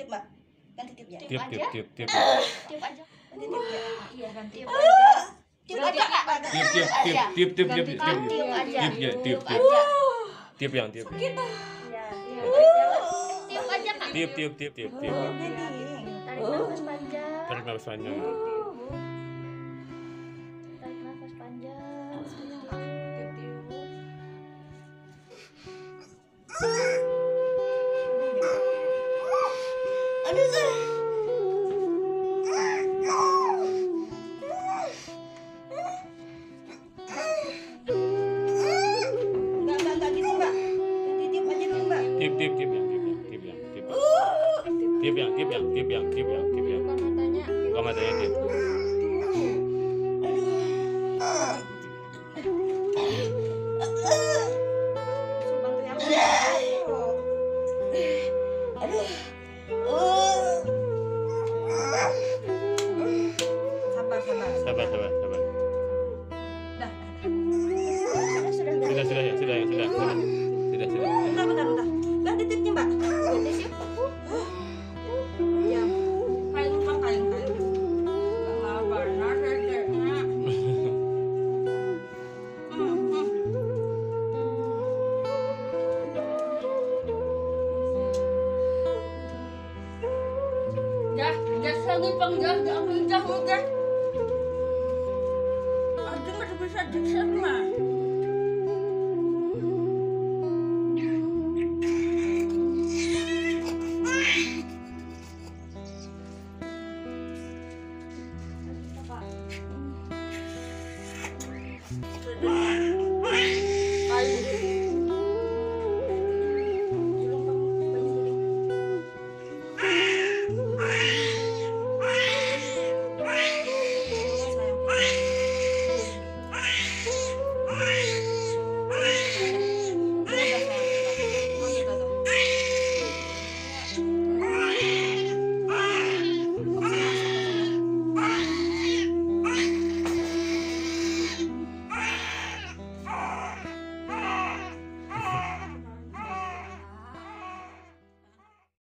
tiup mbak. Kan tiup ya? Tiup, tiup, tiup, tiup titip aja. titip ya. Iya kan tiup aja. titip aja tiup titip tiup, tiup, tiup, tiup, tiup aja. Tiup tip tiup. yang tip sakit ah titip aja. Tiup, tiup. titip titip titip tarik nafas panjang. Tarik nafas panjang. Thank you. Tiup aja tiup yang tiup iya tiup aja tiup aja kak tiup tiup tiup tiup tiup oh gini tarik nafas panjang tarik nafas panjang tarik nafas panjang aduh sah Enggak, enggak, enggak gitu, Mbak. Yang titip aja dulu, Mbak. tiup tiup tiup yang tiup yang tiup yang tiup tiup yang tiup yang tiup yang tiup yang tiup yang buka matanya buka matanya tiup Suruh sayang sudah. Sudah sudah. Sudah titipnya mbak. Titip ya kain kan kain kain kalau warna jangan jangan dah sangi pengdah dah mudah mudah bisa diksa